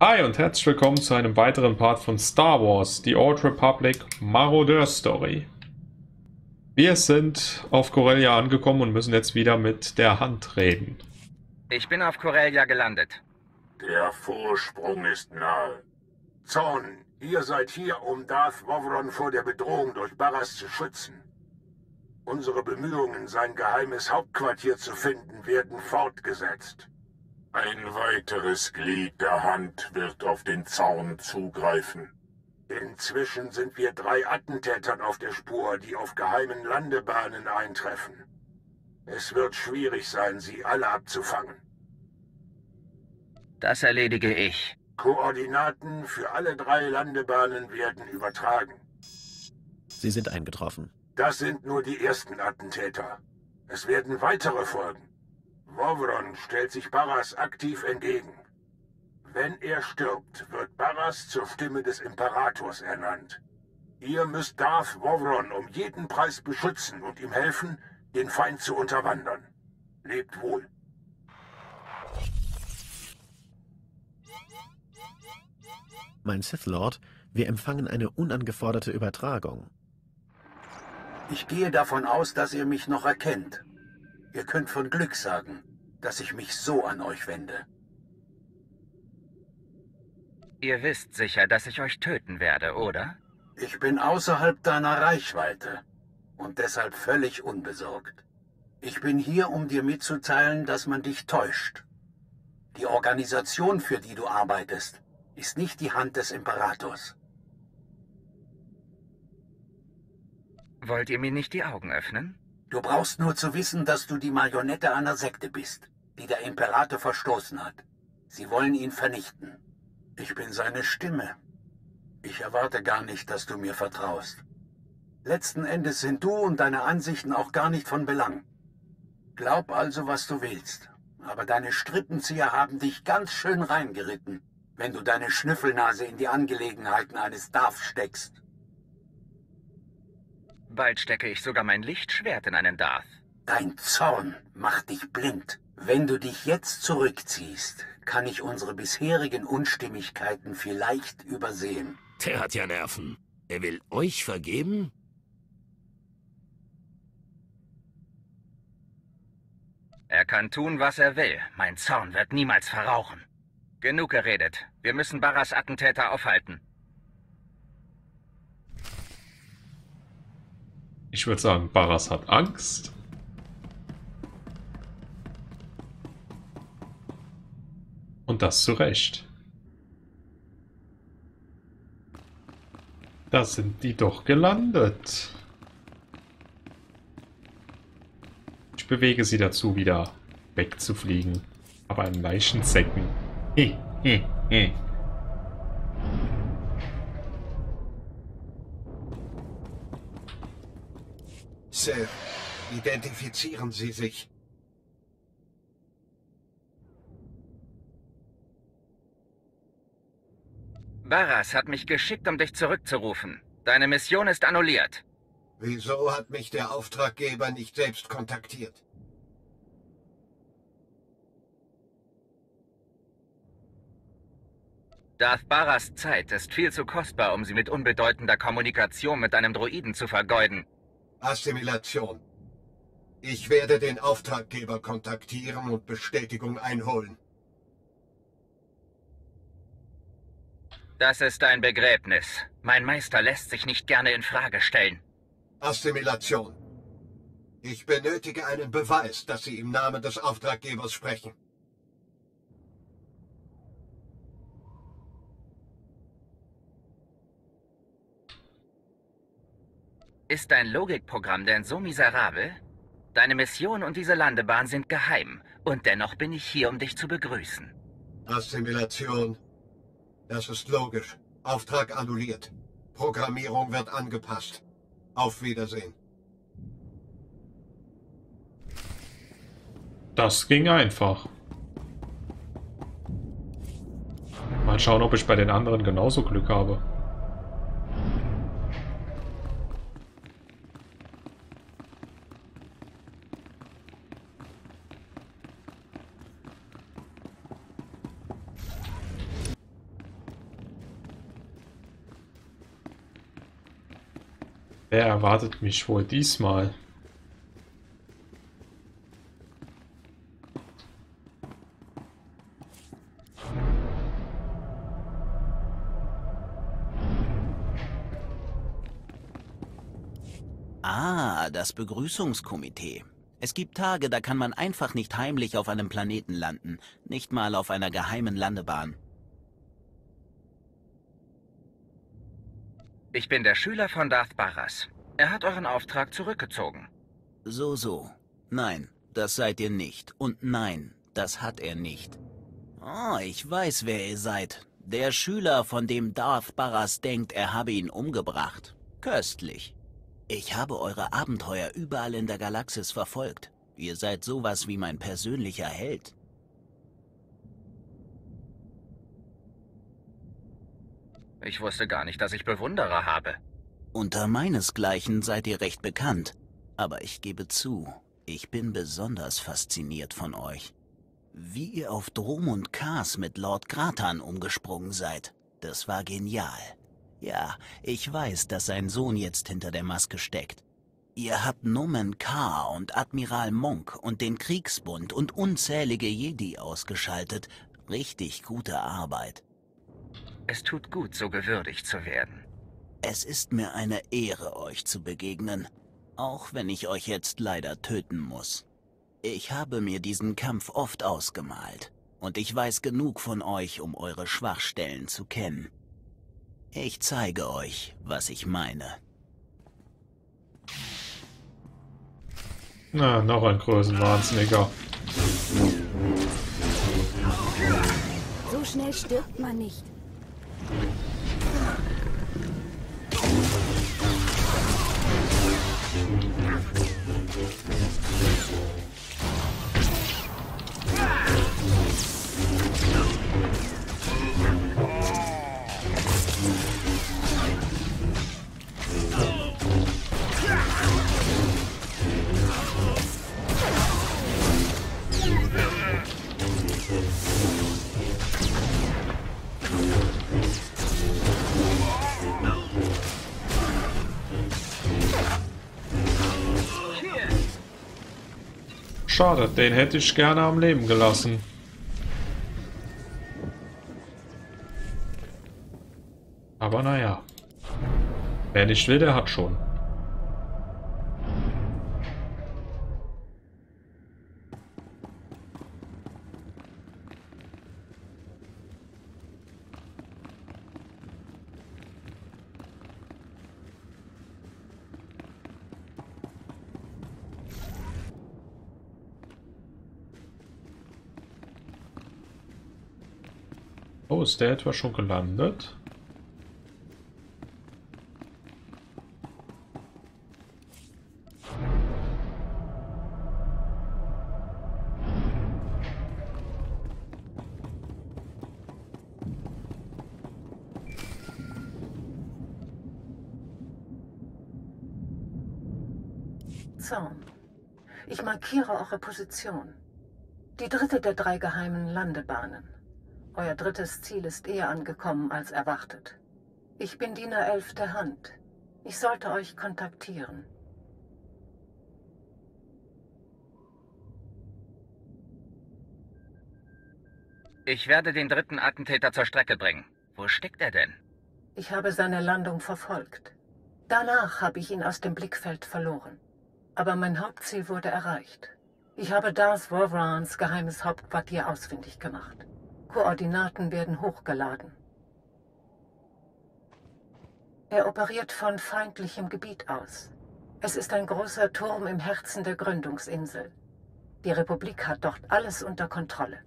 Hi und herzlich willkommen zu einem weiteren Part von Star Wars, The Old Republic Marodeur Story. Wir sind auf Corellia angekommen und müssen jetzt wieder mit der Hand reden. Ich bin auf Corellia gelandet. Der Vorsprung ist nahe. Zorn, ihr seid hier, um Darth Wovron vor der Bedrohung durch Barras zu schützen. Unsere Bemühungen, sein geheimes Hauptquartier zu finden, werden fortgesetzt. Ein weiteres Glied der Hand wird auf den Zaun zugreifen. Inzwischen sind wir drei Attentätern auf der Spur, die auf geheimen Landebahnen eintreffen. Es wird schwierig sein, sie alle abzufangen. Das erledige ich. Koordinaten für alle drei Landebahnen werden übertragen. Sie sind eingetroffen. Das sind nur die ersten Attentäter. Es werden weitere folgen. Wovron stellt sich Barras aktiv entgegen. Wenn er stirbt, wird Barras zur Stimme des Imperators ernannt. Ihr müsst Darth Wovron um jeden Preis beschützen und ihm helfen, den Feind zu unterwandern. Lebt wohl. Mein Sith Lord, wir empfangen eine unangeforderte Übertragung. Ich gehe davon aus, dass ihr mich noch erkennt. Ihr könnt von Glück sagen, dass ich mich so an euch wende. Ihr wisst sicher, dass ich euch töten werde, oder? Ich bin außerhalb deiner Reichweite und deshalb völlig unbesorgt. Ich bin hier, um dir mitzuteilen, dass man dich täuscht. Die Organisation, für die du arbeitest, ist nicht die Hand des Imperators. Wollt ihr mir nicht die Augen öffnen? Du brauchst nur zu wissen, dass du die Marionette einer Sekte bist, die der Imperator verstoßen hat. Sie wollen ihn vernichten. Ich bin seine Stimme. Ich erwarte gar nicht, dass du mir vertraust. Letzten Endes sind du und deine Ansichten auch gar nicht von Belang. Glaub also, was du willst. Aber deine Strippenzieher haben dich ganz schön reingeritten, wenn du deine Schnüffelnase in die Angelegenheiten eines Darf steckst. Bald stecke ich sogar mein Lichtschwert in einen Darth. Dein Zorn macht dich blind. Wenn du dich jetzt zurückziehst, kann ich unsere bisherigen Unstimmigkeiten vielleicht übersehen. Der hat ja Nerven. Er will euch vergeben? Er kann tun, was er will. Mein Zorn wird niemals verrauchen. Genug geredet. Wir müssen Barras Attentäter aufhalten. Ich würde sagen, Barras hat Angst. Und das zu Recht. Da sind die doch gelandet. Ich bewege sie dazu, wieder wegzufliegen. Aber ein Leichensäcken. Hm, hm, hm. Sir, identifizieren Sie sich. Barras hat mich geschickt, um dich zurückzurufen. Deine Mission ist annulliert. Wieso hat mich der Auftraggeber nicht selbst kontaktiert? Darth Barras Zeit ist viel zu kostbar, um sie mit unbedeutender Kommunikation mit einem Droiden zu vergeuden. Assimilation. Ich werde den Auftraggeber kontaktieren und Bestätigung einholen. Das ist ein Begräbnis. Mein Meister lässt sich nicht gerne in Frage stellen. Assimilation. Ich benötige einen Beweis, dass Sie im Namen des Auftraggebers sprechen. Ist dein Logikprogramm denn so miserabel? Deine Mission und diese Landebahn sind geheim. Und dennoch bin ich hier, um dich zu begrüßen. Assimilation. Das ist logisch. Auftrag annulliert. Programmierung wird angepasst. Auf Wiedersehen. Das ging einfach. Mal schauen, ob ich bei den anderen genauso Glück habe. Wer erwartet mich wohl diesmal? Ah, das Begrüßungskomitee. Es gibt Tage, da kann man einfach nicht heimlich auf einem Planeten landen, nicht mal auf einer geheimen Landebahn. Ich bin der Schüler von Darth Barras. Er hat euren Auftrag zurückgezogen. So, so. Nein, das seid ihr nicht. Und nein, das hat er nicht. Oh, ich weiß, wer ihr seid. Der Schüler, von dem Darth Barras denkt, er habe ihn umgebracht. Köstlich. Ich habe eure Abenteuer überall in der Galaxis verfolgt. Ihr seid sowas wie mein persönlicher Held. Ich wusste gar nicht, dass ich Bewunderer habe. Unter meinesgleichen seid ihr recht bekannt. Aber ich gebe zu, ich bin besonders fasziniert von euch. Wie ihr auf Drom und Kars mit Lord Gratan umgesprungen seid, das war genial. Ja, ich weiß, dass sein Sohn jetzt hinter der Maske steckt. Ihr habt Nomen K. und Admiral Monk und den Kriegsbund und unzählige Jedi ausgeschaltet. Richtig gute Arbeit. Es tut gut, so gewürdigt zu werden. Es ist mir eine Ehre, euch zu begegnen, auch wenn ich euch jetzt leider töten muss. Ich habe mir diesen Kampf oft ausgemalt, und ich weiß genug von euch, um eure Schwachstellen zu kennen. Ich zeige euch, was ich meine. Na, noch ein Größenwahnsinniger. So schnell stirbt man nicht. Schade, den hätte ich gerne am Leben gelassen. Aber naja. Wer nicht will, der hat schon. Oh, ist der etwa schon gelandet? Zorn. Ich markiere eure Position. Die dritte der drei geheimen Landebahnen. Euer drittes Ziel ist eher angekommen als erwartet. Ich bin Diener Elf der Hand. Ich sollte euch kontaktieren. Ich werde den dritten Attentäter zur Strecke bringen. Wo steckt er denn? Ich habe seine Landung verfolgt. Danach habe ich ihn aus dem Blickfeld verloren. Aber mein Hauptziel wurde erreicht. Ich habe Darth Wolverans geheimes Hauptquartier ausfindig gemacht. Koordinaten werden hochgeladen. Er operiert von feindlichem Gebiet aus. Es ist ein großer Turm im Herzen der Gründungsinsel. Die Republik hat dort alles unter Kontrolle.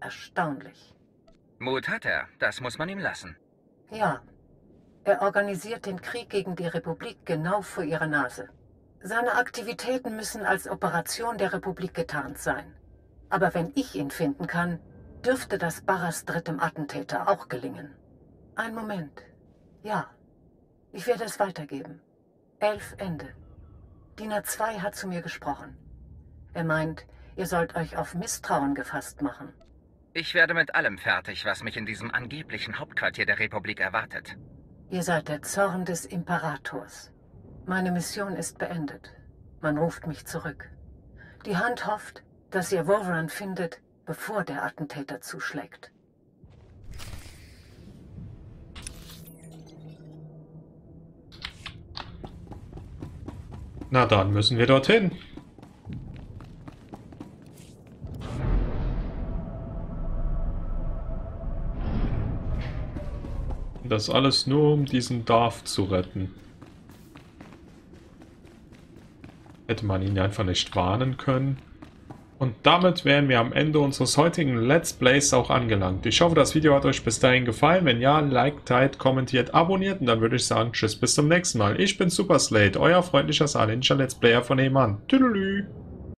Erstaunlich. Mut hat er, das muss man ihm lassen. Ja, er organisiert den Krieg gegen die Republik genau vor ihrer Nase. Seine Aktivitäten müssen als Operation der Republik getarnt sein. Aber wenn ich ihn finden kann, dürfte das Barras drittem Attentäter auch gelingen. Ein Moment. Ja, ich werde es weitergeben. Elf Ende. Diener 2 hat zu mir gesprochen. Er meint, ihr sollt euch auf Misstrauen gefasst machen. Ich werde mit allem fertig, was mich in diesem angeblichen Hauptquartier der Republik erwartet. Ihr seid der Zorn des Imperators. Meine Mission ist beendet. Man ruft mich zurück. Die Hand hofft, dass ihr Wolveran findet, bevor der Attentäter zuschlägt. Na dann müssen wir dorthin. Das alles nur, um diesen Darth zu retten. Hätte man ihn einfach nicht warnen können. Und damit wären wir am Ende unseres heutigen Let's Plays auch angelangt. Ich hoffe, das Video hat euch bis dahin gefallen. Wenn ja, liked, teilt, kommentiert, abonniert und dann würde ich sagen, tschüss, bis zum nächsten Mal. Ich bin Super Slate, euer freundlicher saarländischer Let's Player von Eman. Tüdelü!